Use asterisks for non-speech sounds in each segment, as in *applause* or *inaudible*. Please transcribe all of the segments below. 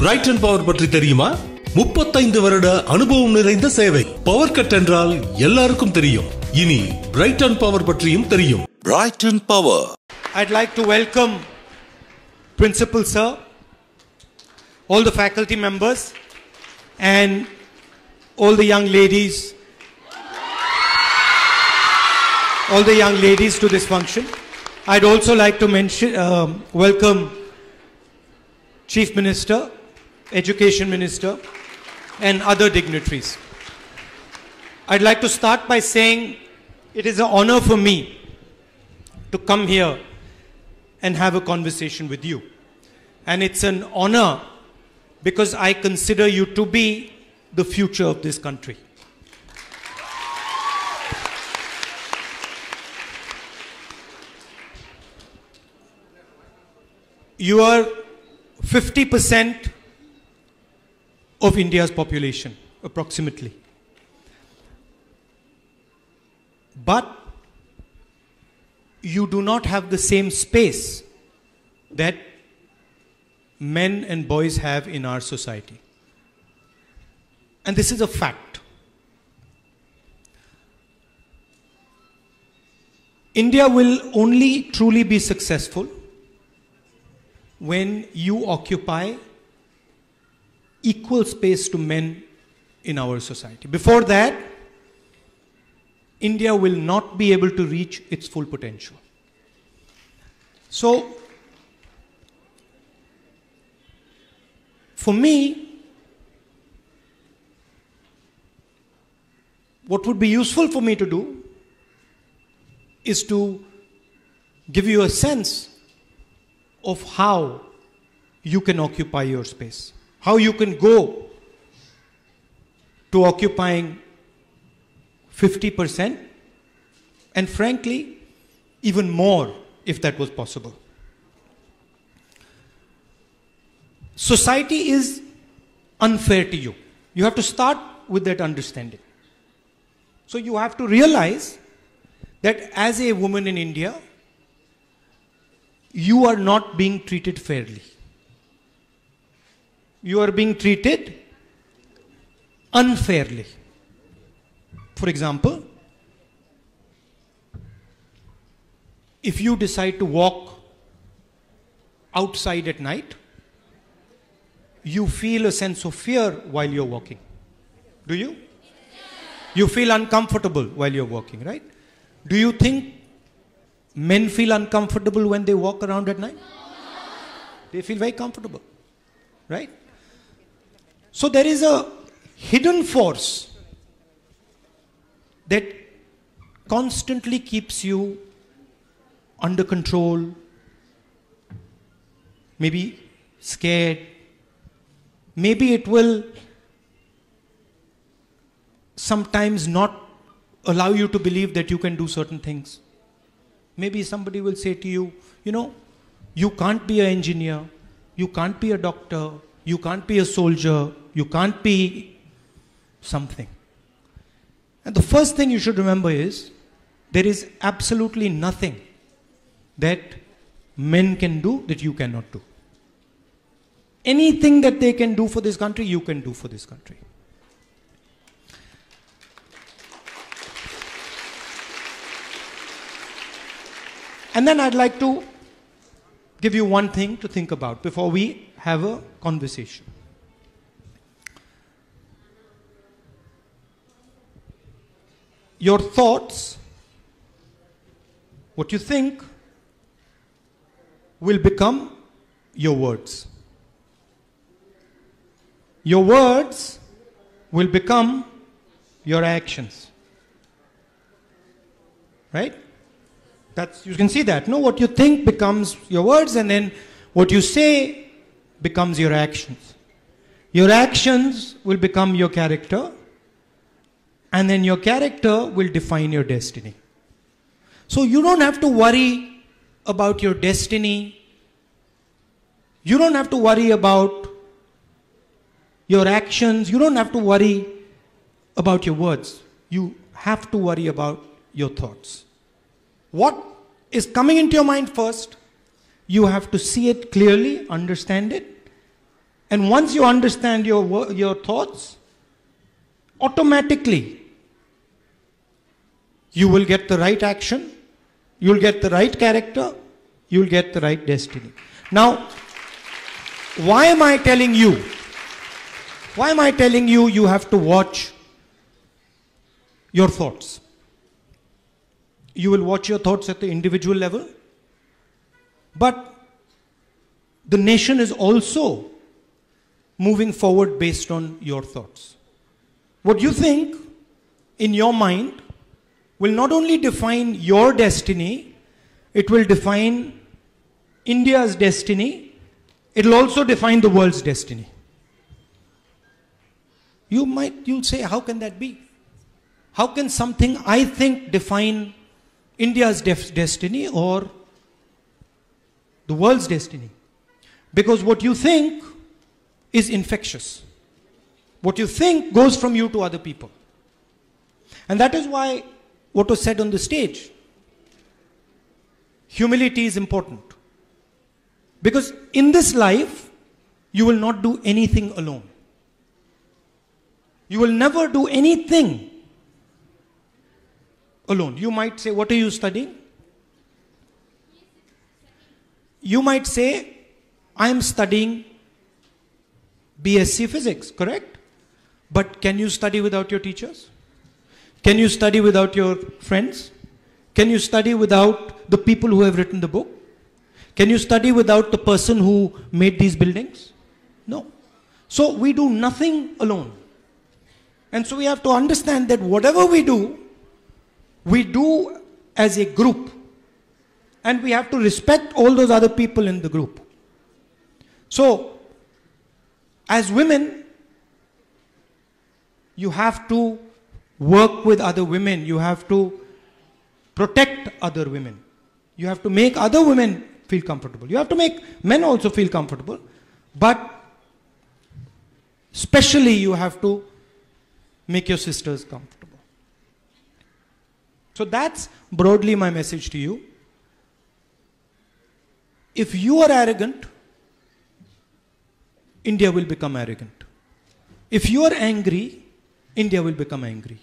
Brayton power பற்றி தெரியுமா முப்பத்தைந்து வருட அனுபவம் நிறைந்த சேவை பவர் கட் என்றால் எல்லாருக்கும் தெரியும் இனி பிரைட்டன் பவர் பற்றியும் தெரியும் Brighton Power. I'd like to welcome Principal Sir, all the faculty members, and all the young ladies, all the young ladies to this function. I'd also like to mention, um, welcome Chief Minister, Education Minister, and other dignitaries. I'd like to start by saying it is an honor for me to come here and have a conversation with you. And it's an honor because I consider you to be the future of this country. You are 50% of India's population, approximately. But you do not have the same space that men and boys have in our society. And this is a fact. India will only truly be successful when you occupy equal space to men in our society. Before that, India will not be able to reach its full potential. So, for me, what would be useful for me to do is to give you a sense of how you can occupy your space, how you can go to occupying 50%, and frankly, even more if that was possible. Society is unfair to you. You have to start with that understanding. So you have to realize that as a woman in India, you are not being treated fairly. You are being treated unfairly. For example, if you decide to walk outside at night, you feel a sense of fear while you're walking. Do you? You feel uncomfortable while you're walking, right? Do you think men feel uncomfortable when they walk around at night? They feel very comfortable, right? So there is a hidden force that constantly keeps you under control, maybe scared. Maybe it will sometimes not allow you to believe that you can do certain things. Maybe somebody will say to you, you know, you can't be an engineer, you can't be a doctor, you can't be a soldier, you can't be something. And the first thing you should remember is there is absolutely nothing that men can do that you cannot do. Anything that they can do for this country, you can do for this country. And then I'd like to give you one thing to think about before we have a conversation. Your thoughts, what you think, will become your words. Your words will become your actions. Right? That's you can see that. No, what you think becomes your words, and then what you say becomes your actions. Your actions will become your character, and then your character will define your destiny. So you don't have to worry about your destiny. You don't have to worry about your actions. You don't have to worry about your words. You have to worry about your thoughts. What is coming into your mind first, you have to see it clearly, understand it, And once you understand your, your thoughts, automatically you will get the right action, you'll get the right character, you'll get the right destiny. Now, why am I telling you? Why am I telling you you have to watch your thoughts? You will watch your thoughts at the individual level, but the nation is also moving forward based on your thoughts. What you think in your mind will not only define your destiny, it will define India's destiny, it will also define the world's destiny. You might you'll say, how can that be? How can something I think define India's def- destiny or the world's destiny? Because what you think is infectious. What you think goes from you to other people. And that is why what was said on the stage humility is important. Because in this life, you will not do anything alone. You will never do anything alone. You might say, What are you studying? You might say, I am studying BSc physics, correct? But can you study without your teachers? Can you study without your friends? Can you study without the people who have written the book? Can you study without the person who made these buildings? No. So we do nothing alone. And so we have to understand that whatever we do, we do as a group. And we have to respect all those other people in the group. So, as women, you have to work with other women. You have to protect other women. You have to make other women feel comfortable. You have to make men also feel comfortable. But especially you have to make your sisters comfortable. So that's broadly my message to you. If you are arrogant, India will become arrogant. If you are angry, India will become angry.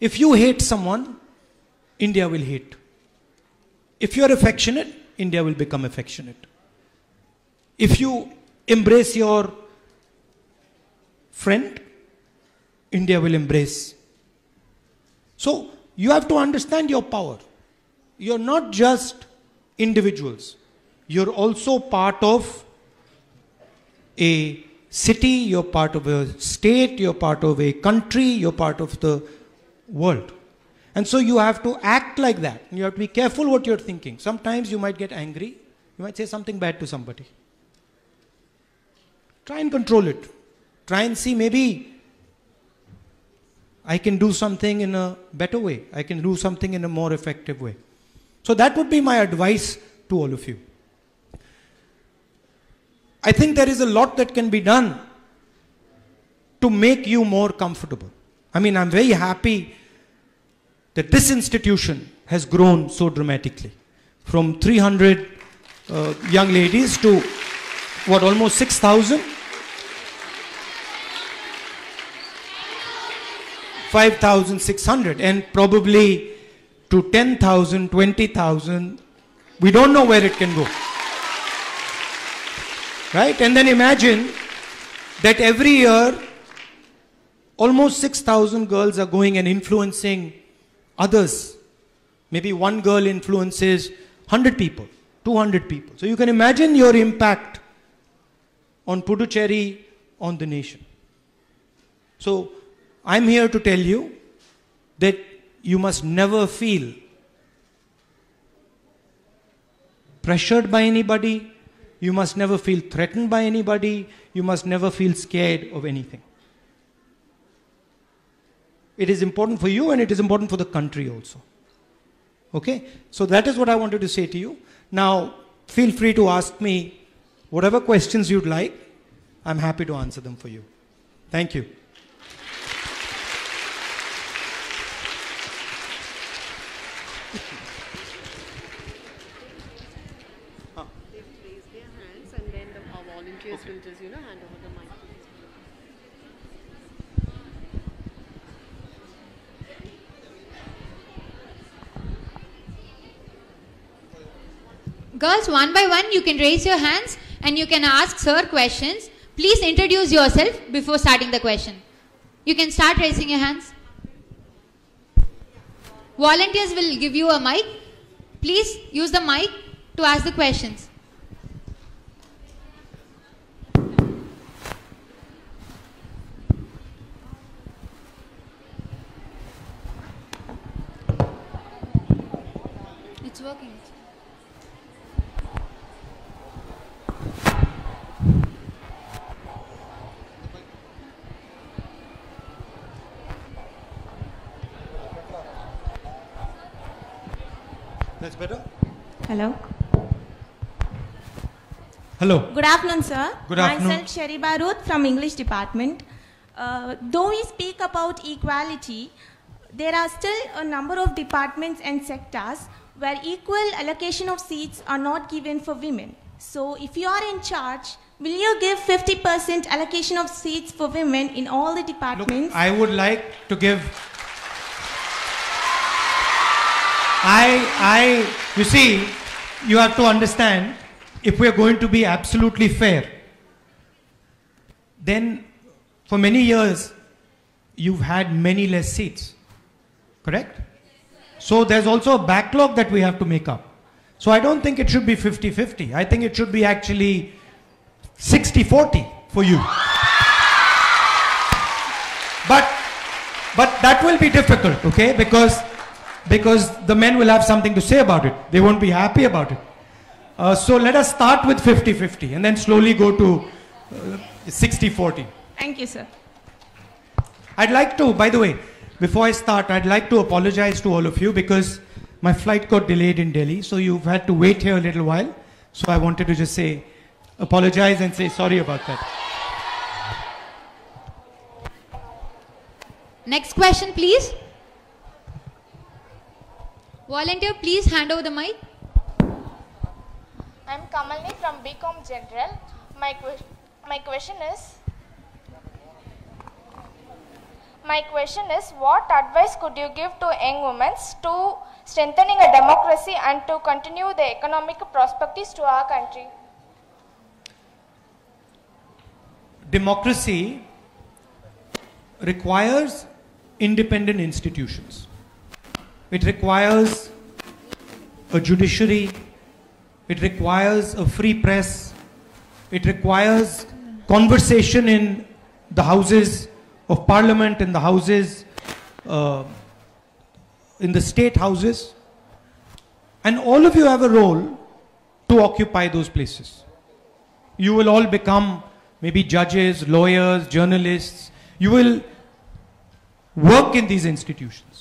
If you hate someone, India will hate. If you are affectionate, India will become affectionate. If you embrace your friend, India will embrace. So you have to understand your power. You're not just individuals, you're also part of a city, you're part of a state, you're part of a country, you're part of the world. And so you have to act like that. You have to be careful what you're thinking. Sometimes you might get angry, you might say something bad to somebody. Try and control it. Try and see maybe I can do something in a better way. I can do something in a more effective way. So that would be my advice to all of you. I think there is a lot that can be done to make you more comfortable. I mean, I'm very happy that this institution has grown so dramatically from 300 uh, young ladies to what almost 6,000. 5,600 and probably to 10,000, 20,000. We don't know where it can go. Right? And then imagine that every year almost 6,000 girls are going and influencing others. Maybe one girl influences 100 people, 200 people. So you can imagine your impact on Puducherry, on the nation. So I'm here to tell you that you must never feel pressured by anybody. You must never feel threatened by anybody. You must never feel scared of anything. It is important for you and it is important for the country also. Okay? So that is what I wanted to say to you. Now, feel free to ask me whatever questions you'd like. I'm happy to answer them for you. Thank you. They've raised their hands and then the, our volunteers will just, you know, hand over the Girls, one by one, you can raise your hands and you can ask sir questions. Please introduce yourself before starting the question. You can start raising your hands. Volunteers will give you a mic. Please use the mic to ask the questions. It's working. That's better. Hello. Hello. Good afternoon, sir. Good afternoon. Myself Sheriba Ruth from English department. Uh, though we speak about equality, there are still a number of departments and sectors where equal allocation of seats are not given for women. So, if you are in charge, will you give 50% allocation of seats for women in all the Look, departments? I would like to give. I, I, you see, you have to understand if we are going to be absolutely fair, then for many years you've had many less seats. Correct? So there's also a backlog that we have to make up. So I don't think it should be 50 50. I think it should be actually 60 40 for you. But but that will be difficult, okay? Because because the men will have something to say about it. They won't be happy about it. Uh, so let us start with 50-50 and then slowly go to uh, 60-40. Thank you, sir. I'd like to, by the way, before I start, I'd like to apologize to all of you because my flight got delayed in Delhi, so you've had to wait here a little while. So I wanted to just say, apologize and say sorry about that. Next question, please. Volunteer, please hand over the mic. I'm Kamalni from BCom General. My, que- my question is My question is what advice could you give to young women to strengthening a democracy and to continue the economic prospects to our country? Democracy requires independent institutions. It requires a judiciary, it requires a free press, it requires conversation in the houses of parliament, in the houses, uh, in the state houses. And all of you have a role to occupy those places. You will all become maybe judges, lawyers, journalists. You will work in these institutions.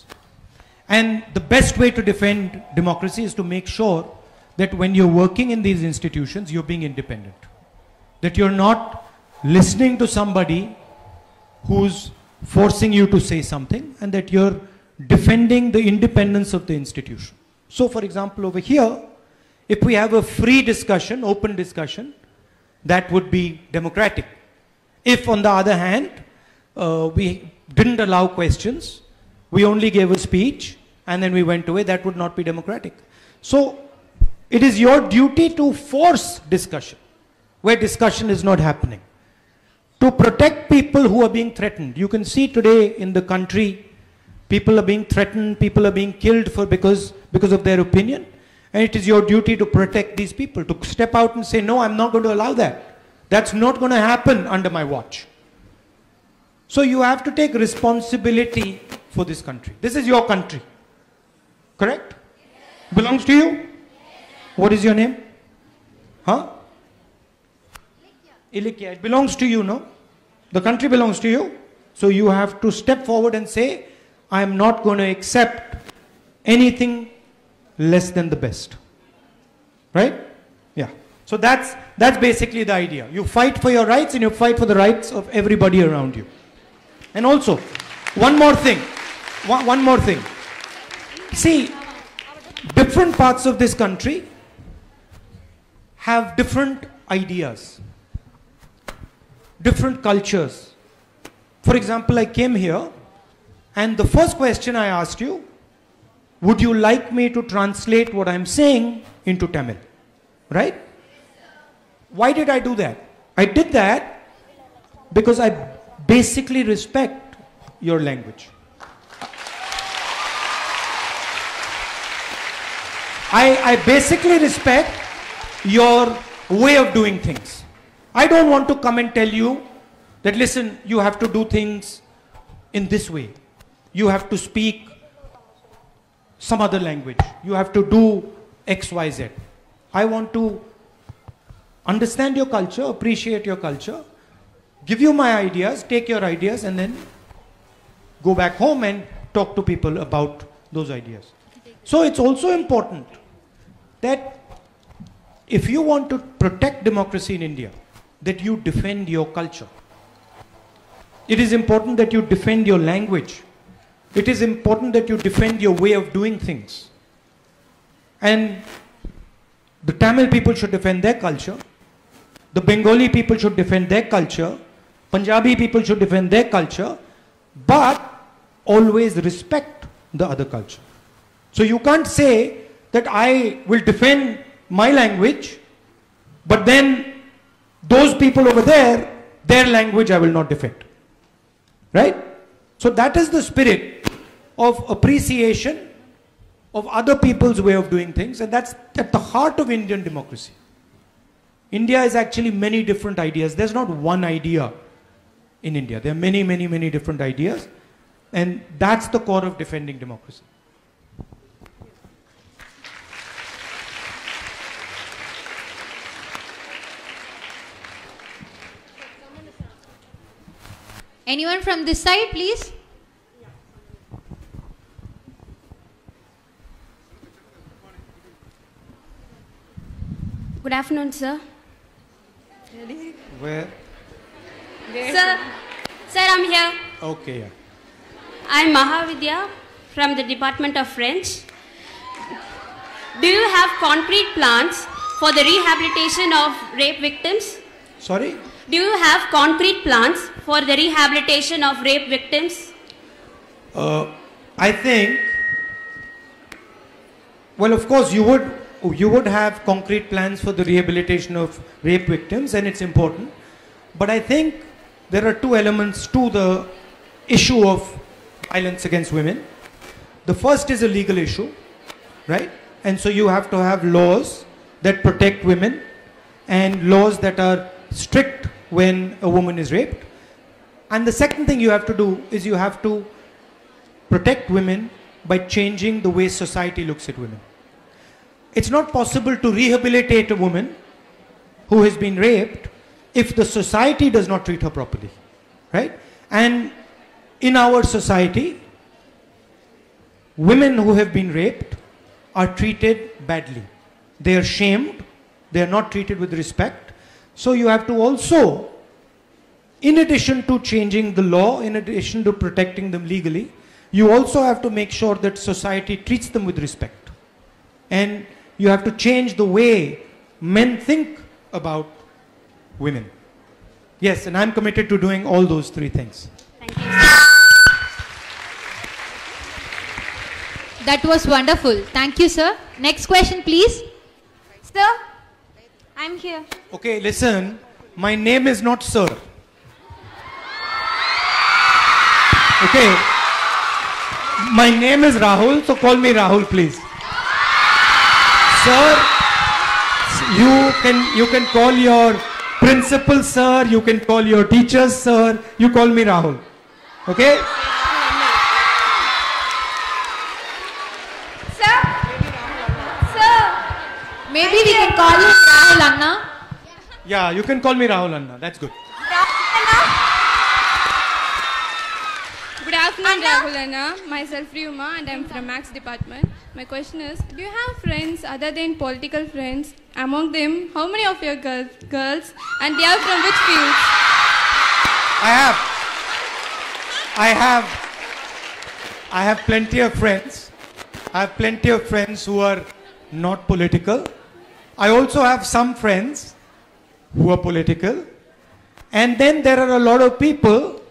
And the best way to defend democracy is to make sure that when you're working in these institutions, you're being independent. That you're not listening to somebody who's forcing you to say something and that you're defending the independence of the institution. So, for example, over here, if we have a free discussion, open discussion, that would be democratic. If, on the other hand, uh, we didn't allow questions, we only gave a speech and then we went away, that would not be democratic. So, it is your duty to force discussion where discussion is not happening. To protect people who are being threatened. You can see today in the country, people are being threatened, people are being killed for because, because of their opinion. And it is your duty to protect these people, to step out and say, no, I'm not going to allow that. That's not going to happen under my watch. So you have to take responsibility for this country. This is your country. Correct? Belongs to you? What is your name? Huh? Ilikya. It belongs to you, no? The country belongs to you. So you have to step forward and say, I am not going to accept anything less than the best. Right? Yeah. So that's, that's basically the idea. You fight for your rights and you fight for the rights of everybody around you. And also, one more thing. One, one more thing. See, different parts of this country have different ideas, different cultures. For example, I came here and the first question I asked you, would you like me to translate what I'm saying into Tamil? Right? Why did I do that? I did that because I basically respect your language. I, I basically respect your way of doing things. I don't want to come and tell you that, listen, you have to do things in this way. You have to speak some other language. You have to do X, Y, Z. I want to understand your culture, appreciate your culture, give you my ideas, take your ideas, and then go back home and talk to people about those ideas. So it's also important that if you want to protect democracy in India, that you defend your culture. It is important that you defend your language. It is important that you defend your way of doing things. And the Tamil people should defend their culture. The Bengali people should defend their culture. Punjabi people should defend their culture. But always respect the other culture. So you can't say that I will defend my language, but then those people over there, their language I will not defend. Right? So that is the spirit of appreciation of other people's way of doing things, and that's at the heart of Indian democracy. India is actually many different ideas. There's not one idea in India. There are many, many, many different ideas, and that's the core of defending democracy. Anyone from this side, please? Good afternoon, sir. Where? Sir, sir, I'm here. Okay, yeah. I'm Mahavidya from the Department of French. Do you have concrete plans for the rehabilitation of rape victims? Sorry? Do you have concrete plans for the rehabilitation of rape victims? Uh, I think, well, of course, you would you would have concrete plans for the rehabilitation of rape victims, and it's important. But I think there are two elements to the issue of violence against women. The first is a legal issue, right? And so you have to have laws that protect women and laws that are strict when a woman is raped. And the second thing you have to do is you have to protect women by changing the way society looks at women. It's not possible to rehabilitate a woman who has been raped if the society does not treat her properly, right? And in our society, women who have been raped are treated badly. They are shamed, they are not treated with respect. So you have to also, in addition to changing the law, in addition to protecting them legally, you also have to make sure that society treats them with respect. And you have to change the way men think about women. Yes, and I'm committed to doing all those three things. Thank you. That was wonderful. Thank you, sir. Next question, please. Sir, I'm here. Okay, listen, my name is not Sir. Okay, my name is Rahul, so call me Rahul, please. Sir, you can you can call your principal sir, you can call your teachers sir, you call me Rahul. Okay? Sir, sir, Maybe we can call him Rahul Anna. Yeah, you can call me Rahul Anna. That's good. Good afternoon, Rahul Myself Ryuma and I'm from Max department. My question is, do you have friends other than political friends? Among them, how many of your girls, girls and they are from which fields? I have. I have. I have plenty of friends. I have plenty of friends who are not political. I also have some friends who are political. And then there are a lot of people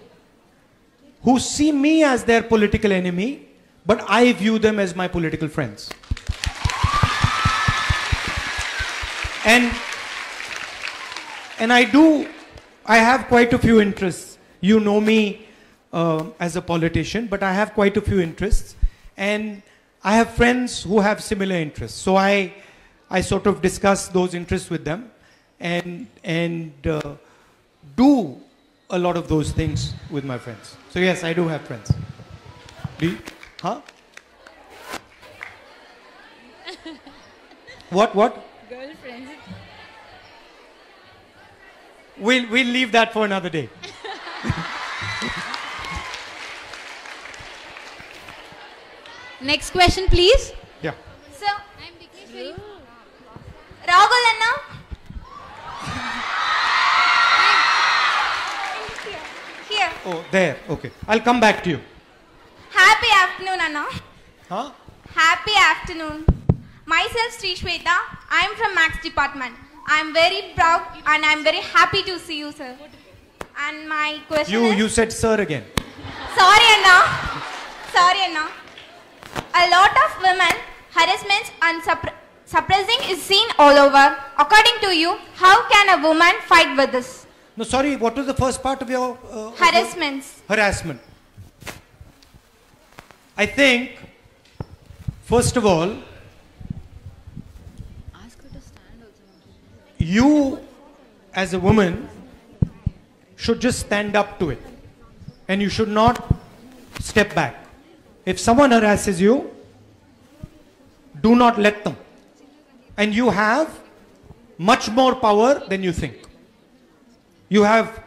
who see me as their political enemy, but I view them as my political friends. And and I do, I have quite a few interests. You know me uh, as a politician, but I have quite a few interests, and I have friends who have similar interests. So I, I sort of discuss those interests with them, and and uh, do a lot of those things with my friends. So yes, I do have friends. Do you, huh? *laughs* What what? Girlfriends. We'll, we'll leave that for another day. *laughs* Next question, please. Yeah. Sir, I'm Vigneshwari. Rahul Anna. Here. Oh, there. Okay. I'll come back to you. Happy afternoon, Anna. Huh? Happy afternoon. Myself, Sri Shweta. I'm from Max Department. I'm very proud and I'm very happy to see you, sir. And my question You is... you said sir again. Sorry, Anna. Sorry, Anna. A lot of women harassment and suppre- suppressing is seen all over. According to you, how can a woman fight with this? No, sorry. What was the first part of your uh, of your- harassment? I think, first of all, you as a woman should just stand up to it and you should not step back. If someone harasses you, do not let them. And you have much more power than you think. You have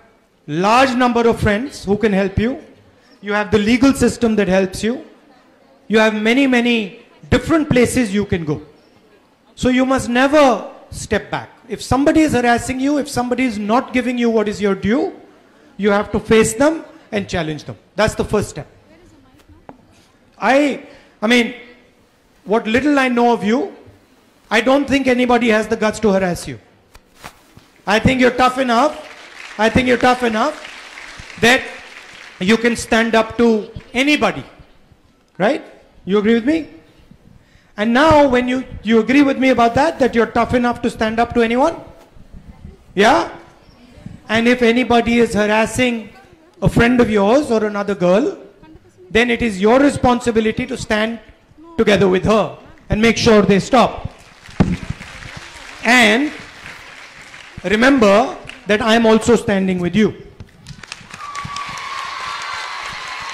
large number of friends who can help you. You have the legal system that helps you. You have many, many different places you can go. So you must never step back. If somebody is harassing you, if somebody is not giving you what is your due, you have to face them and challenge them. That's the first step. I, I mean, what little I know of you, I don't think anybody has the guts to harass you. I think you're tough enough. I think you're tough enough that you can stand up to anybody. Right? You agree with me? And now when you, you agree with me about that, that you're tough enough to stand up to anyone? Yeah? And if anybody is harassing a friend of yours or another girl, then it is your responsibility to stand together with her and make sure they stop. And remember that I am also standing with you.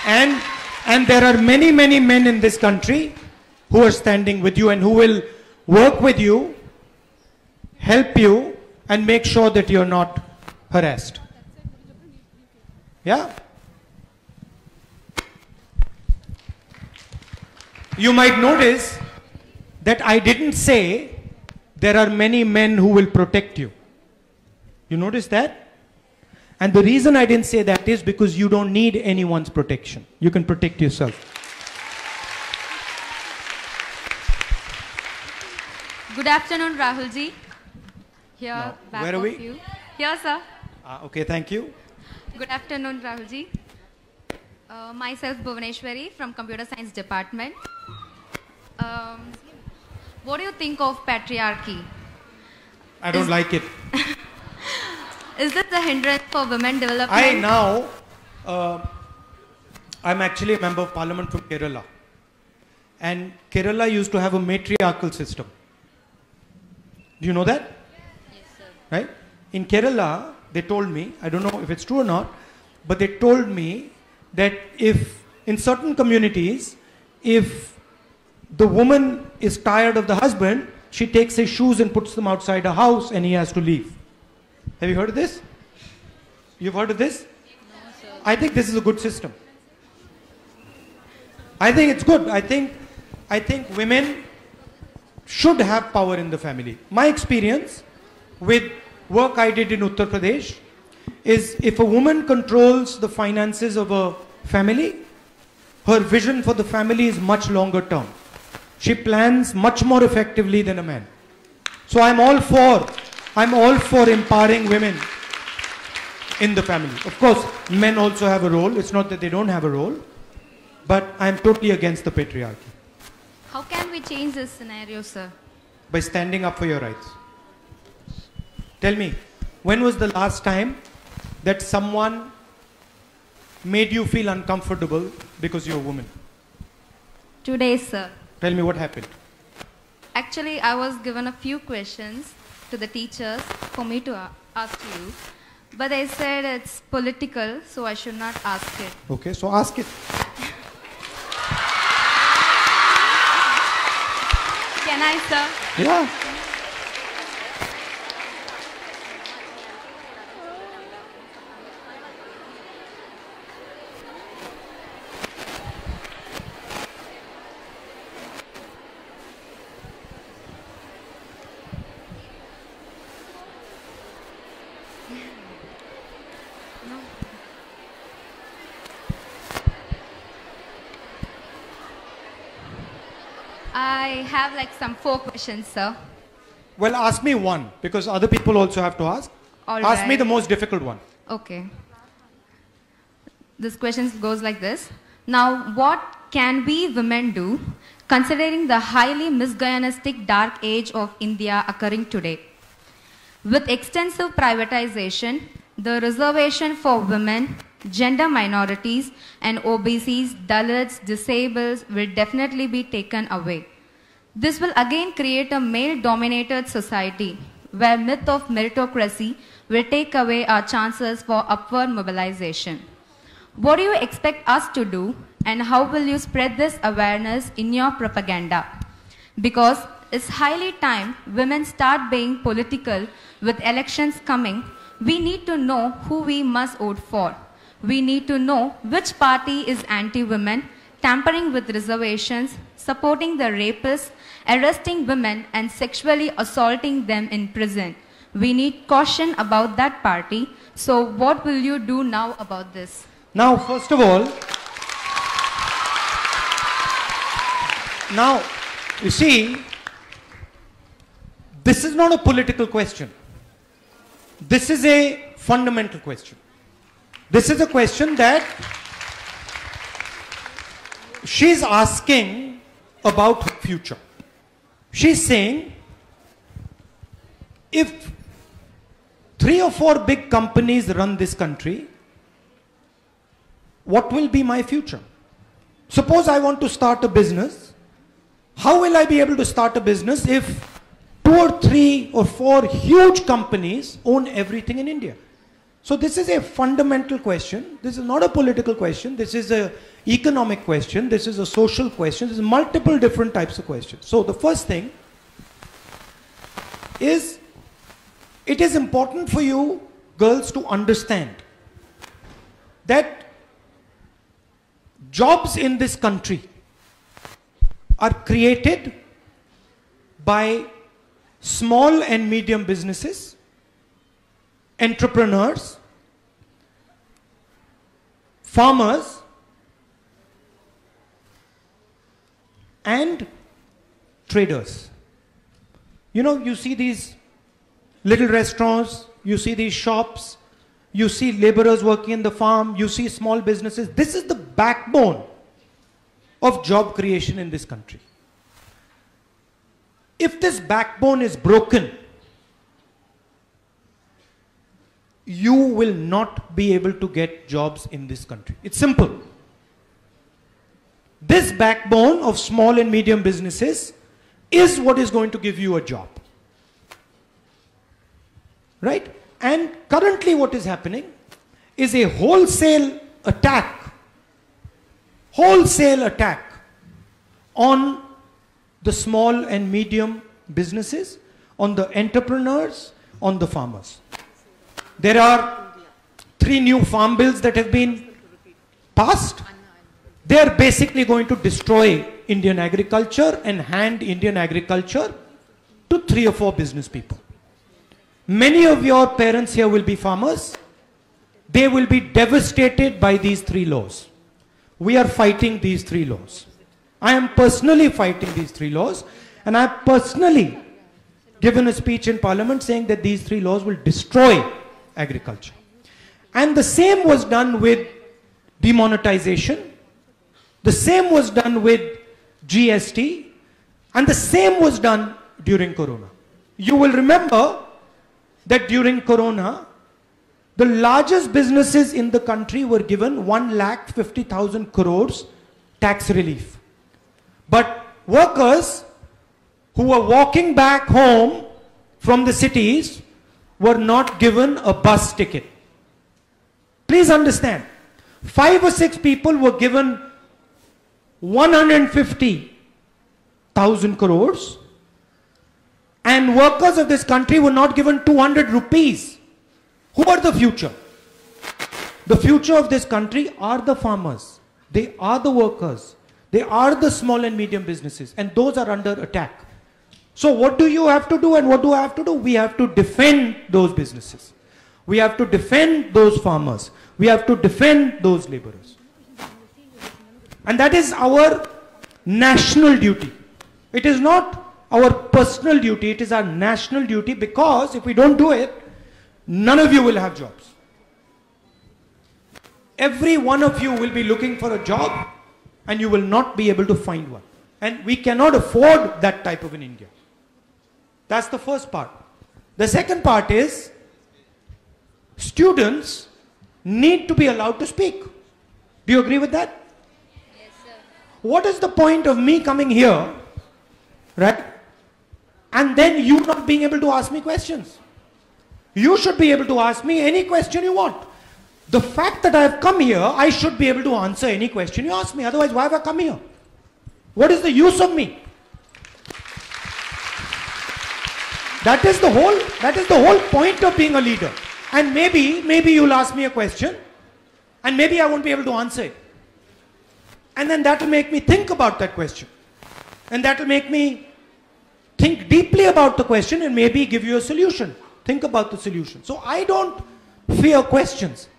And, and there are many, many men in this country who are standing with you and who will work with you, help you, and make sure that you're not harassed. Yeah? You might notice that I didn't say there are many men who will protect you. You notice that? And the reason I didn't say that is because you don't need anyone's protection. You can protect yourself. Good afternoon, Rahul ji. Here, Now, back where are of we? you. Here, sir. Ah, okay, thank you. Good afternoon, Rahul ji. Uh, myself, Bhuvaneshwari from Computer Science Department. Um, what do you think of patriarchy? I don't Is- like it. *laughs* Is this a hindrance for women development? I now, uh, I'm actually a member of parliament from Kerala. And Kerala used to have a matriarchal system. Do you know that? Yes, sir. Right? In Kerala, they told me, I don't know if it's true or not, but they told me that if in certain communities, if the woman is tired of the husband, she takes his shoes and puts them outside her house and he has to leave. Have you heard of this? You've heard of this? I think this is a good system. I think it's good. I think, I think women should have power in the family. My experience with work I did in Uttar Pradesh is if a woman controls the finances of a family, her vision for the family is much longer term. She plans much more effectively than a man. So I'm all for, I'm all for empowering women in the family. Of course, men also have a role. It's not that they don't have a role, but I'm totally against the patriarchy How can we change this scenario, sir? by standing up for your rights. Tell me, when was the last time that someone made you feel uncomfortable because you're a woman? Today, sir. Tell me what happened. Actually, I was given a few questions to the teachers for me to ask you. But they said it's political, so I should not ask it. Okay, so ask it. Can I, sir? Yeah. I have like some four questions, sir. Well, ask me one because other people also have to ask. All ask me the most difficult one. Okay. This question goes like this. Now, what can we women do considering the highly misogynistic dark age of India occurring today? With extensive privatization, the reservation for women, gender minorities, and OBCs, Dalits, disabled will definitely be taken away. This will again create a male dominated society where myth of meritocracy will take away our chances for upward mobilization. What do you expect us to do and how will you spread this awareness in your propaganda? Because it's highly time women start being political with elections coming. We need to know who we must vote for. We need to know which party is anti-women, tampering with reservations, supporting the rapists, arresting women and sexually assaulting them in prison. We need caution about that party. So what will you do now about this? Now, first of all, now, you see, this is not a political question. This is a fundamental question. This is a question that she's asking about her future. She's saying, if three or four big companies run this country, what will be my future? Suppose I want to start a business. How will I be able to start a business if two or three or four huge companies own everything in India? So this is a fundamental question. This is not a political question. This is a economic question. This is a social question. There's multiple different types of questions. So the first thing is it is important for you girls to understand that jobs in this country are created by small and medium businesses, entrepreneurs, farmers, and traders. You know, you see these little restaurants, you see these shops, you see laborers working in the farm, you see small businesses. This is the backbone of job creation in this country. If this backbone is broken, you will not be able to get jobs in this country. It's simple. This backbone of small and medium businesses is what is going to give you a job. Right? And currently, what is happening is a wholesale attack, wholesale attack on the small and medium businesses, on the entrepreneurs, on the farmers. There are three new farm bills that have been passed. They are basically going to destroy Indian agriculture and hand Indian agriculture to three or four business people. Many of your parents here will be farmers. They will be devastated by these three laws. We are fighting these three laws. I am personally fighting these three laws, and I have personally given a speech in parliament saying that these three laws will destroy agriculture. And the same was done with demonetization, the same was done with GST, and the same was done during Corona. You will remember that during Corona, the largest businesses in the country were given 1 lakh 50,000 crores tax relief. But workers who were walking back home from the cities were not given a bus ticket. Please understand, five or six people were given 150,000 crores and workers of this country were not given 200 rupees. Who are the future? The future of this country are the farmers. They are the workers. They are the small and medium businesses and those are under attack. So what do you have to do and what do I have to do? We have to defend those businesses. We have to defend those farmers. We have to defend those laborers. And that is our national duty. It is not our personal duty, it is our national duty because if we don't do it, none of you will have jobs. Every one of you will be looking for a job and you will not be able to find one. And we cannot afford that type of an India. That's the first part. The second part is students need to be allowed to speak. Do you agree with that? Yes, sir. What is the point of me coming here, right? And then you not being able to ask me questions. You should be able to ask me any question you want. The fact that I have come here, I should be able to answer any question you ask me. Otherwise, why have I come here? What is the use of me? That is the whole, that is the whole point of being a leader. And maybe, maybe you'll ask me a question and maybe I won't be able to answer it. And then that will make me think about that question. And that will make me think deeply about the question and maybe give you a solution. Think about the solution. So I don't fear questions.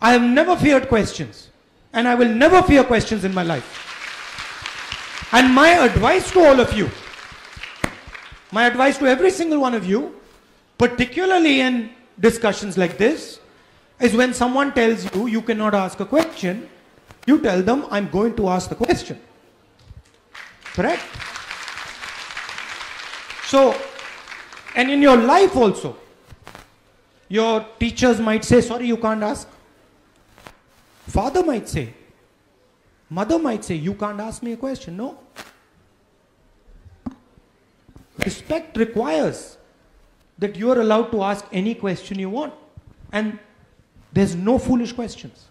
I have never feared questions. And I will never fear questions in my life. And my advice to all of you, my advice to every single one of you, particularly in discussions like this, is when someone tells you you cannot ask a question, you tell them, I'm going to ask the question. Correct? So, and in your life also, your teachers might say, sorry, you can't ask. Father might say, mother might say, you can't ask me a question. No. Respect requires that you are allowed to ask any question you want. And there's no foolish questions.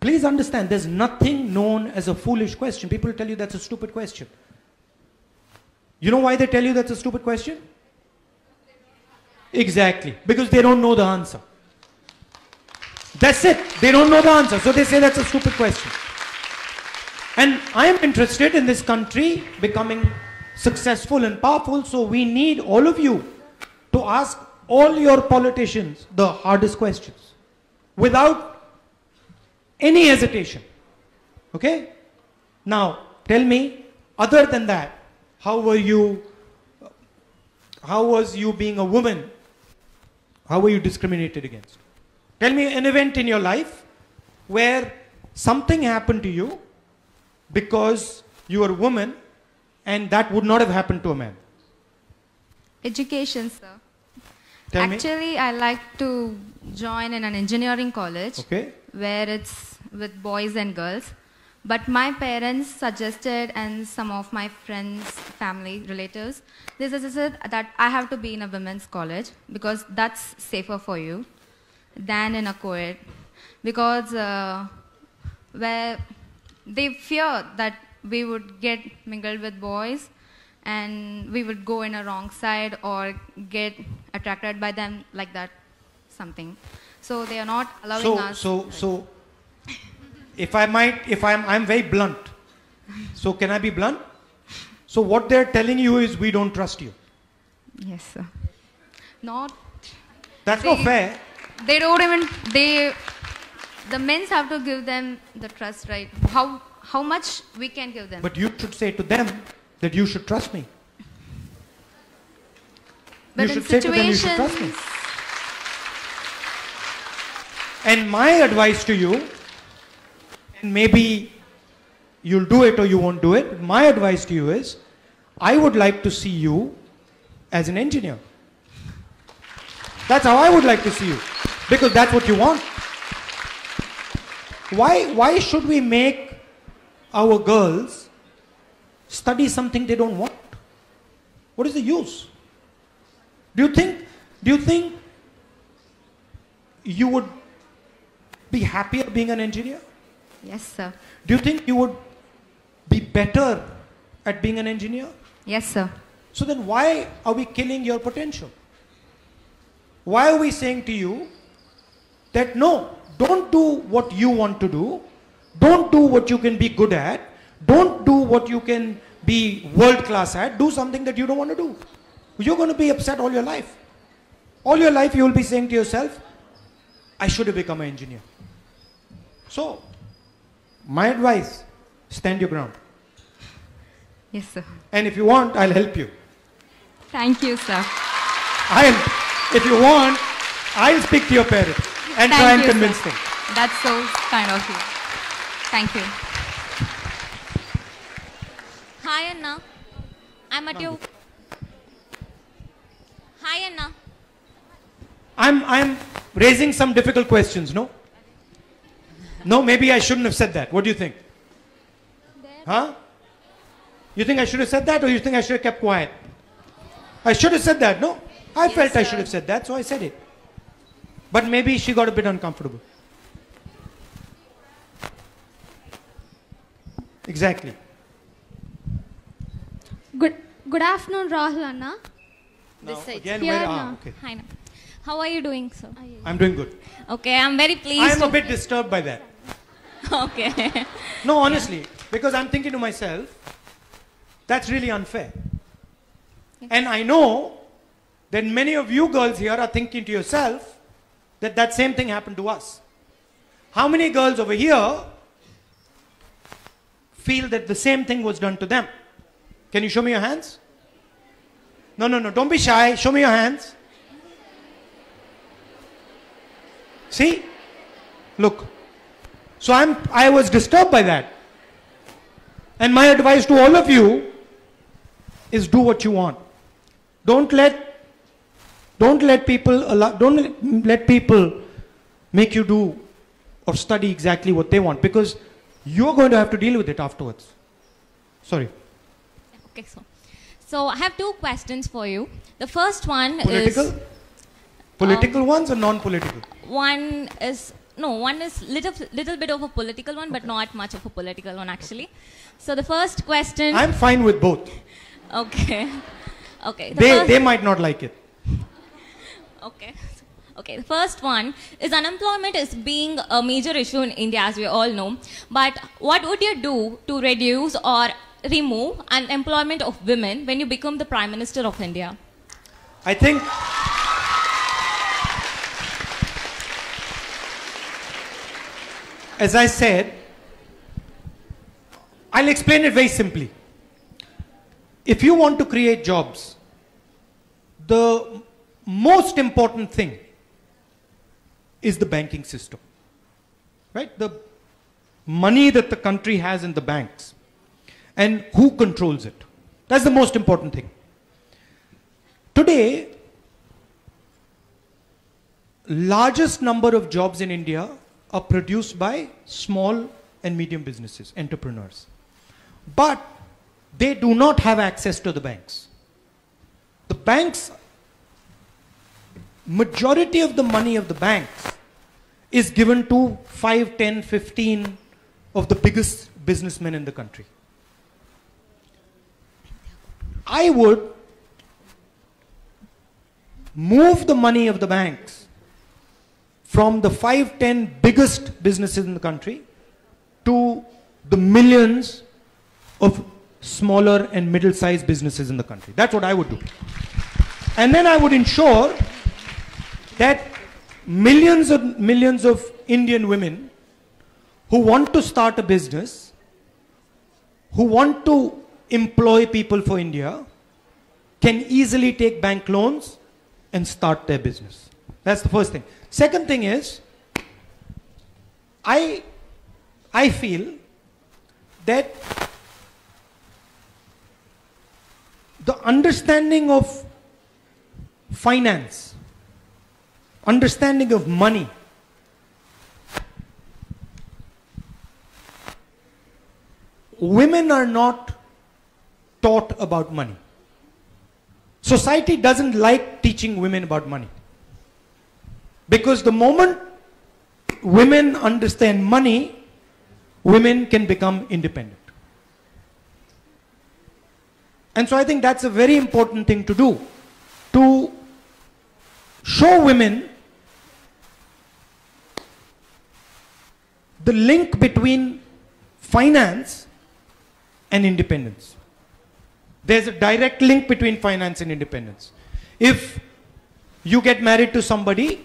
Please understand, there's nothing known as a foolish question. People tell you that's a stupid question. You know why they tell you that's a stupid question? Exactly. Because they don't know the answer. That's it. They don't know the answer. So they say that's a stupid question. And I am interested in this country becoming successful and powerful. So we need all of you to ask all your politicians the hardest questions without any hesitation. Okay? Now, tell me, other than that, how were you, how was you being a woman, how were you discriminated against? Tell me an event in your life where something happened to you because you are a woman and that would not have happened to a man. Education, sir. Tell me. Actually, I like to join in an engineering college Okay. where it's with boys and girls. But my parents suggested, and some of my friends, family, relatives, they suggested that I have to be in a women's college because that's safer for you than in a co-ed. Because uh, where they fear that we would get mingled with boys and we would go in a wrong side or get attracted by them like that something so they are not allowing So, us so, so, if I might, if I'm, I'm very blunt. So can I be blunt? So what they're telling you is we don't trust you. yes sir not That's not fair. they don't even they the men's have to give them the trust right how how much we can give them But you should say to them that you should trust me. but you in should say to them you should situations trust me. And my advice to you, and maybe you'll do it or you won't do it, my advice to you is I would like to see you as an engineer. That's how I would like to see you. Because that's what you want. Why, why should we make our girls study something they don't want? What is the use? Do you think, do you think you would be happier being an engineer? Yes, sir. Do you think you would be better at being an engineer? Yes, sir. So then why are we killing your potential? Why are we saying to you that no, don't do what you want to do, don't do what you can be good at, don't do what you can be world class at, do something that you don't want to do. You're going to be upset all your life. All your life you will be saying to yourself, I should have become an engineer. So, my advice, stand your ground. Yes, sir. And if you want, I'll help you. Thank you, sir. I'll, if you want, I'll speak to your parents and Thank try and you, convince sir. them. That's so kind of you. Thank you. Hi Anna. I'm at your. Hi Anna. I'm, I'm raising some difficult questions, no? No, maybe I shouldn't have said that. What do you think? Huh? You think I should have said that or you think I should have kept quiet? I should have said that, no? I felt I should have said that, so I said it. But maybe she got a bit uncomfortable. Exactly. Good, good afternoon, Rahul Anna. Now, This side. again, Here where, now. ah, okay. Hi Anna. How are you doing, sir? I'm doing good. Okay, I'm very pleased. I'm a bit disturbed by that. okay. *laughs* No, honestly, because I'm thinking to myself, that's really unfair. And I know that many of you girls here are thinking to yourself that that same thing happened to us. How many girls over here feel that the same thing was done to them? Can you show me your hands? No, no, no, don't be shy. Show me your hands. See? Look. So I'm, I was disturbed by that. And my advice to all of you is do what you want. Don't let, don't let people allow, don't let- let people make you do or study exactly what they want because you're going to have to deal with it afterwards. Sorry. Okay, so. So I have two questions for you. The first one Political? is Political ones or non-political? one is no one is little little bit of a political one, but not much of a political one actually. So the first question. I'm fine with both. Okay. *laughs* Okay. the They, they might not like it. Okay. Okay, the first one is unemployment is being a major issue in India, as we all know. But what would you do to reduce or remove unemployment of women when you become the Prime Minister of India? I think as I said, I'll explain it very simply. If you want to create jobs, the most important thing is the banking system. Right? The money that the country has in the banks and who controls it. That's the most important thing. Today, largest number of jobs in India are produced by small and medium businesses, entrepreneurs. But they do not have access to the banks. The banks, majority of the money of the banks is given to 5, 10, 15 of the biggest businessmen in the country. I would move the money of the banks from the 5 10 biggest businesses in the country to the millions of smaller and middle sized businesses in the country. That's what I would do. And then I would ensure that millions of millions of Indian women who want to start a business, who want to employ people for India, can easily take bank loans and start their business. That's the first thing. Second thing is, I, I feel that the understanding of finance understanding of money. Women are not taught about money. Society doesn't like teaching women about money. Because the moment women understand money, women can become independent. And so I think that's a very important thing to do. To show women the link between finance and independence. There's a direct link between finance and independence. If you get married to somebody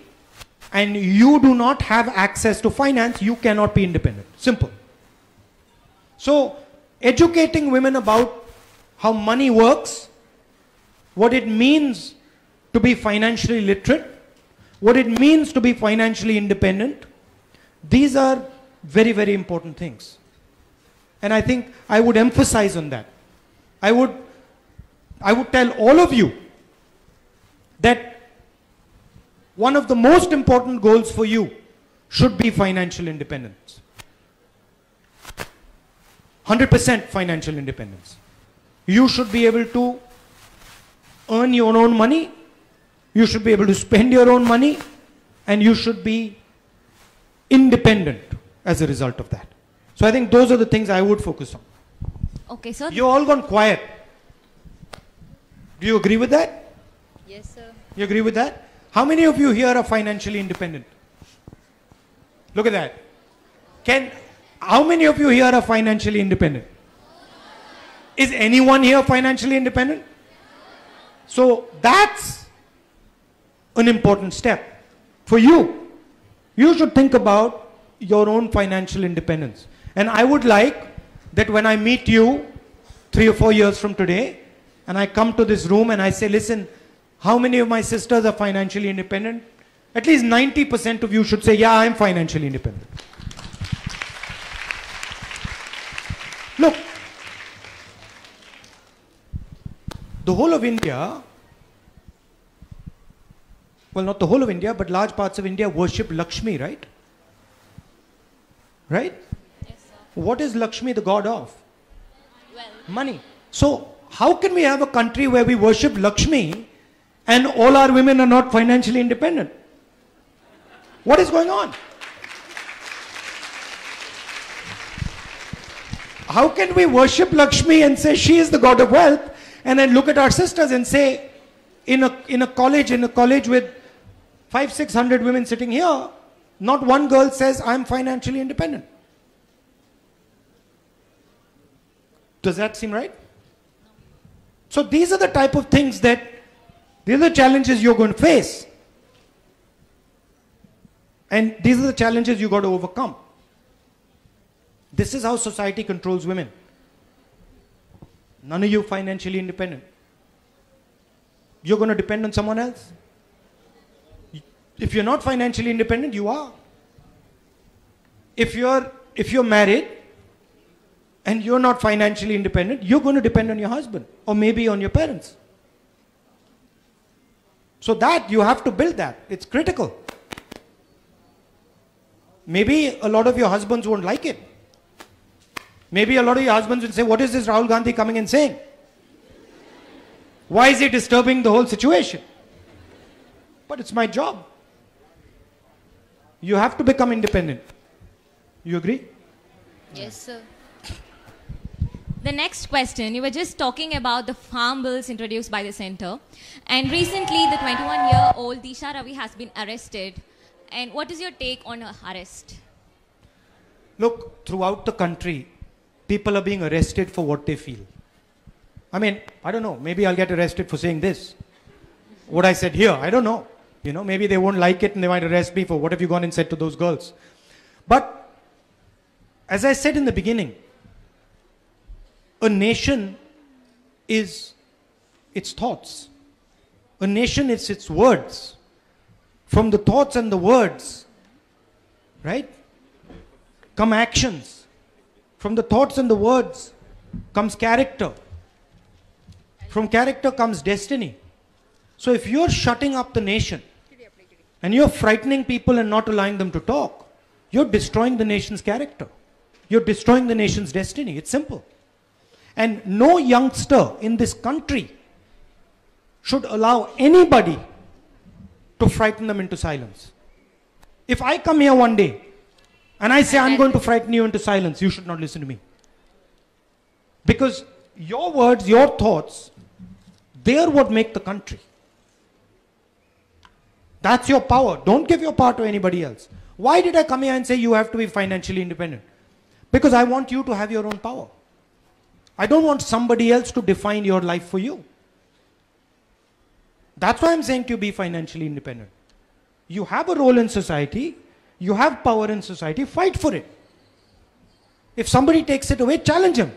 and you do not have access to finance, you cannot be independent. Simple. So, educating women about how money works, what it means to be financially literate, what it means to be financially independent, these are very, very important things. And I think I would emphasize on that. I would, I would tell all of you that one of the most important goals for you should be financial independence. 100% financial independence. You should be able to earn your own money, you should be able to spend your own money, and you should be independent as a result of that. So I think those are the things I would focus on. Okay, sir. You're all gone quiet. Do you agree with that? Yes, sir. You agree with that? How many of you here are financially independent? Look at that. Can how many of you here are financially independent? Is anyone here financially independent? So that's an important step for you. You should think about your own financial independence. And I would like that when I meet you three or four years from today, and I come to this room and I say, listen, how many of my sisters are financially independent? At least 90% of you should say, yeah, I'm financially independent. Look, the whole of India, well, not the whole of India, but large parts of India worship Lakshmi, right? Right? Yes, sir. What is Lakshmi the god of? Well, Money. So, how can we have a country where we worship Lakshmi and all our women are not financially independent? What is going on? How can we worship Lakshmi and say she is the god of wealth and then look at our sisters and say in a, in a college, in a college with five, six hundred women sitting here, not one girl says I'm financially independent. Does that seem right? So these are the type of things that these are the challenges you're going to face. And these are the challenges you got to overcome. This is how society controls women. None of you financially independent. You're going to depend on someone else. If you're not financially independent, you are. If you're if you're married and you're not financially independent, you're going to depend on your husband or maybe on your parents. So that you have to build that. It's critical. Maybe a lot of your husbands won't like it. Maybe a lot of your husbands will say, What is this Rahul Gandhi coming and saying? Why is he disturbing the whole situation? But it's my job. You have to become independent. You agree? Yes, sir. The next question, you were just talking about the farm bills introduced by the center. And recently, the 21 year old Disha Ravi has been arrested. And what is your take on her arrest? Look, throughout the country, people are being arrested for what they feel. I mean, I don't know, maybe I'll get arrested for saying this. What I said here, I don't know. You know, maybe they won't like it and they might arrest me for what have you gone and said to those girls. But as I said in the beginning, a nation is its thoughts. A nation is its words. From the thoughts and the words, right, come actions. From the thoughts and the words comes character. From character comes destiny. So if you're shutting up the nation, and you're frightening people and not allowing them to talk, you're destroying the nation's character. You're destroying the nation's destiny. It's simple. And no youngster in this country should allow anybody to frighten them into silence. If I come here one day and I say I'm going to frighten you into silence, you should not listen to me. Because your words, your thoughts, they're what make the country. That's your power. Don't give your power to anybody else. Why did I come here and say you have to be financially independent? Because I want you to have your own power. I don't want somebody else to define your life for you. That's why I'm saying to you be financially independent. You have a role in society, you have power in society, fight for it. If somebody takes it away, challenge him.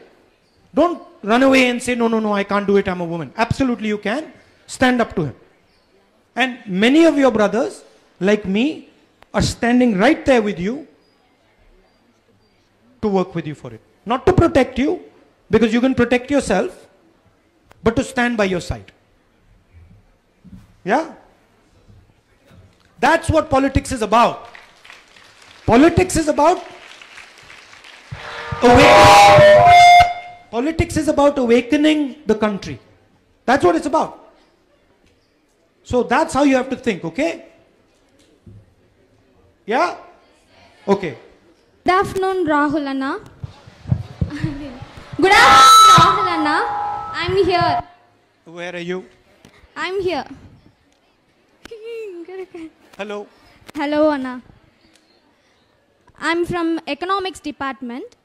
Don't run away and say, no, no, no, I can't do it, I'm a woman. Absolutely, you can. Stand up to him. And many of your brothers, like me, are standing right there with you to work with you for it. Not to protect you, because you can protect yourself, but to stand by your side. Yeah? That's what politics is about. Politics is about awakening. Politics is about awakening the country. That's what it's about. So that's how you have to think, okay? Yeah? Okay. Good afternoon, Rahul Anna. Good afternoon, Rahul Anna. I'm here. Where are you? I'm here. *laughs* Hello. Hello, Anna. I'm from economics department.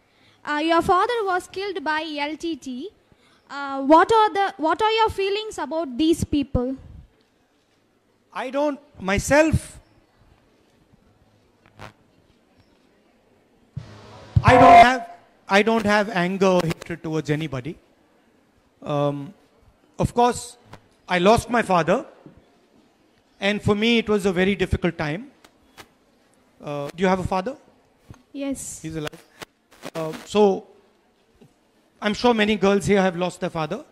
Uh, your father was killed by LTT. Uh, what are the what are your feelings about these people? I don't myself. I don't have I don't have anger or hatred towards anybody. Um, of course, I lost my father, and for me it was a very difficult time. Uh, do you have a father? Yes. He's alive. Uh, so, I'm sure many girls here have lost their father.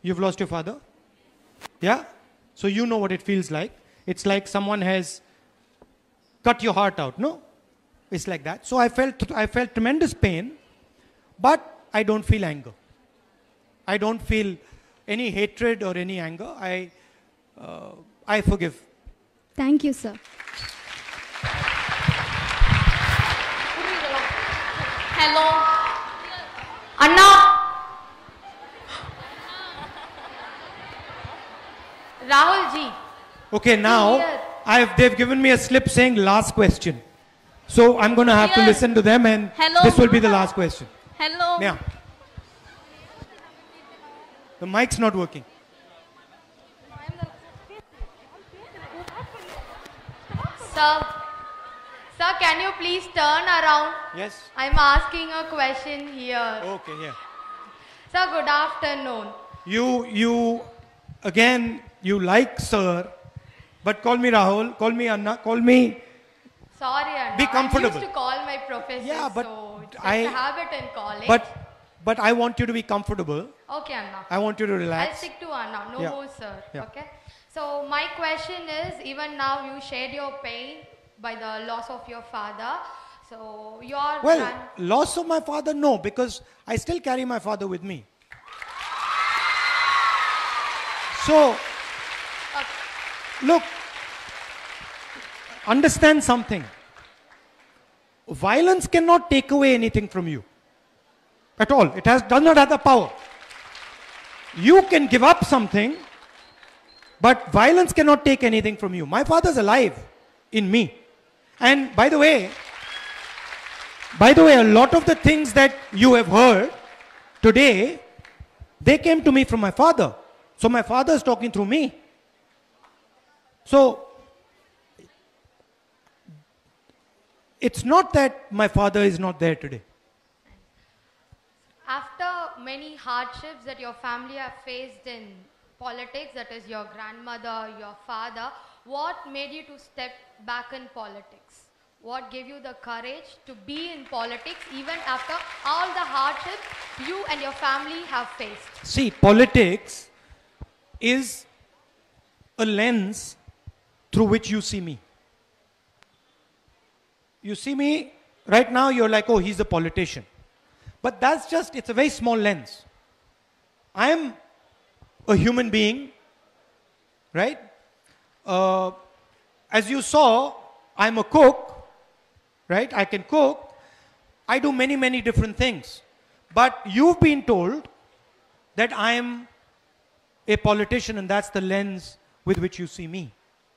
You've lost your father? Yeah? So, you know what it feels like. It's like someone has cut your heart out, no? It's like that. So, I felt, I felt tremendous pain, but I don't feel anger. I don't feel any hatred or any anger. I, uh, I forgive. Thank you, sir. Hello. Anna. Rahul ji. Okay, now Here. I've, they've given me a slip saying last question. So I'm going to have to listen to them and Hello. this will be the last question. Hello. Yeah. The mic's not working. Sir. Sir, can you please turn around? Yes. I'm asking a question here. Okay, yeah. Sir, good afternoon. You, you, again, you like sir, but call me Rahul, call me Anna, call me. Sorry, Anna. Be comfortable. I used to call my professor. Yeah, but so I- habit in college. But, but I want you to be comfortable. Okay, Anna. I want you to relax. I'll stick to Anna. No Yeah. more, sir. Yeah. Okay. So my question is, even now you shared your pain by the loss of your father. So your Well, loss of my father, no, because I still carry my father with me. So, look, understand something. Violence cannot take away anything from you at all. It has does not have the power. You can give up something, but violence cannot take anything from you. My father's alive in me. And by the way, by the way, a lot of the things that you have heard today, they came to me from my father. So my father is talking through me. So it's not that my father is not there today. after many hardships that your family have faced in politics, that is your grandmother, your father, what made you to step back in politics? What gave you the courage to be in politics even after all the hardships you and your family have faced? See, politics is a lens through which you see me. You see me right now, you're like, oh, he's a politician. But that's just, it's a very small lens. I am a human being, right? Uh, as you saw, I'm a cook, right? I can cook. I do many, many different things. But you've been told that I am a politician and that's the lens with which you see me,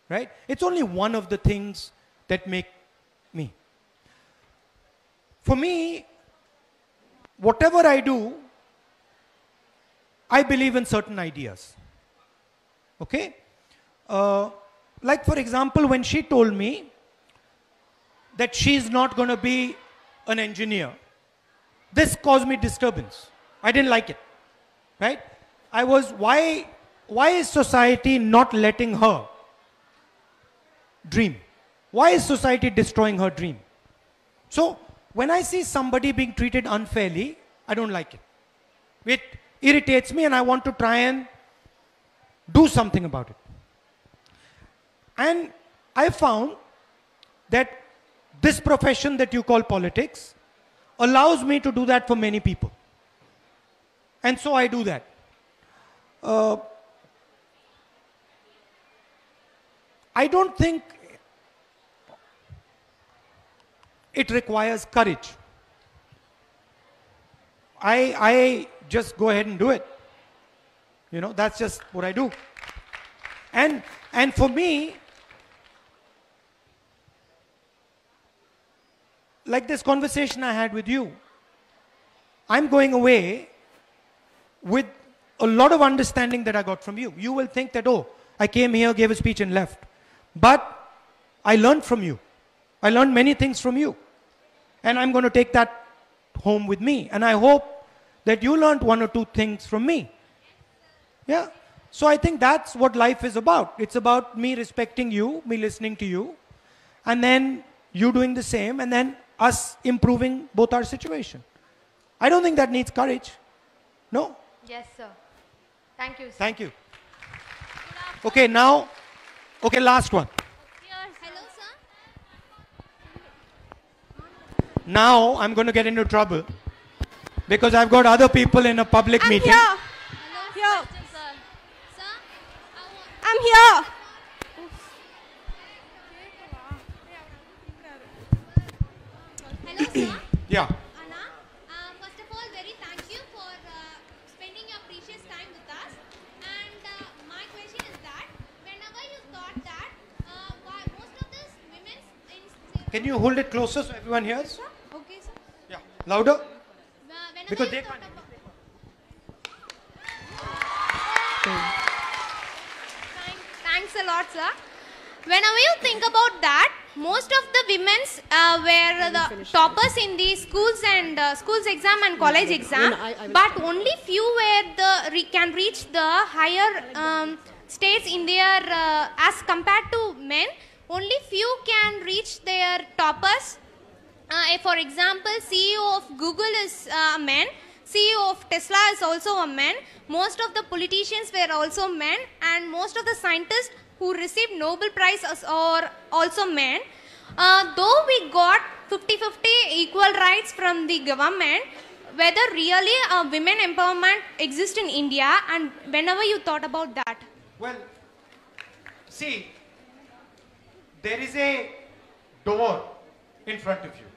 right? It's only one of the things that make me. For me, whatever I do, I believe in certain ideas. Okay? Uh, like, for example, when she told me that she's not going to be an engineer, this caused me disturbance. I didn't like it. Right? I was, why, why is society not letting her dream? Why is society destroying her dream? So, when I see somebody being treated unfairly, I don't like it. It irritates me and I want to try and do something about it. And I found that this profession that you call politics allows me to do that for many people. And so I do that. Uh, I don't think it requires courage. I, I just go ahead and do it. You know, that's just what I do. And, and for me, like this conversation I had with you, I'm going away with a lot of understanding that I got from you. You will think that, oh, I came here, gave a speech, and left. But I learned from you. I learned many things from you. And I'm going to take that home with me. And I hope that you learned one or two things from me. Yeah. So I think that's what life is about. It's about me respecting you, me listening to you, and then you doing the same, and then us improving both our situation. I don't think that needs courage. No? Yes, sir. Thank you, sir. Thank you. Okay, now, okay, last one. Hello, sir. Now I'm going to get into trouble because I've got other people in a public I'm meeting. here. Here. I'm here. Hello, sir. Yeah. Anna, uh, first of all, very thank you for uh, spending your precious time with us. And uh, my question is that whenever you thought that uh, why most of these women in Can you hold it closer so everyone hears? okay, sir. Yeah. Louder? Uh, whenever Because they can't. about, Thanks a lot, sir. Whenever you think about that, most of the women's uh, were the toppers in the schools and uh, schools exam and college exam, No, no, I- I but only few were the re- can reach the higher um, states in their uh, as compared to men. Only few can reach their toppers. Uh, for example, CEO of Google is uh, a man. CEO of Tesla is also a man. Most of the politicians were also men, and most of the scientists who received Nobel Prize are also men. Uh, though we got 50-50 equal rights from the government, whether really uh, women empowerment exists in India, and whenever you thought about that. Well, see, there is a door in front of you,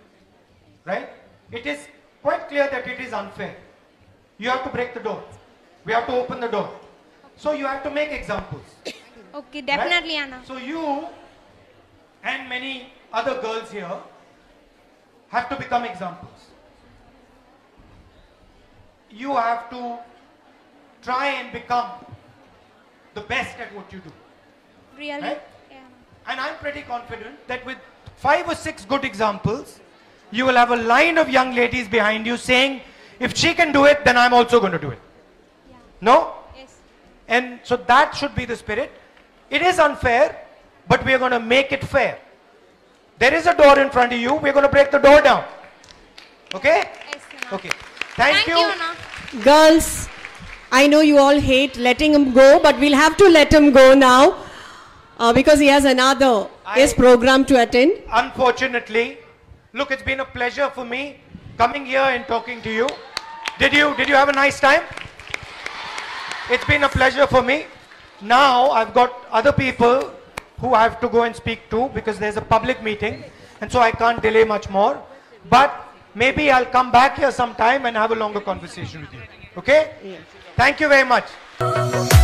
right? It is quite clear that it is unfair. You have to break the door. We have to open the door. So you have to make examples. Okay, definitely, right? Anna. So you and many other girls here have to become examples. You have to try and become the best at what you do. Really? Right? And I'm pretty confident that with five or six good examples, you will have a line of young ladies behind you saying, if she can do it, then I'm also going to do it. No? Yes. And so that should be the spirit. It is unfair, but we are going to make it fair. There is a door in front of you. We're going to break the door down. Okay? Yes, Okay. Thank, you. Girls, I know you all hate letting him go, but we'll have to let him go now. Uh, because he has another his program to attend. Unfortunately, look, it's been a pleasure for me coming here and talking to you. Did you did you have a nice time? It's been a pleasure for me. Now I've got other people who I have to go and speak to because there's a public meeting and so I can't delay much more. But maybe I'll come back here sometime and have a longer conversation with you. Okay? Thank you very much.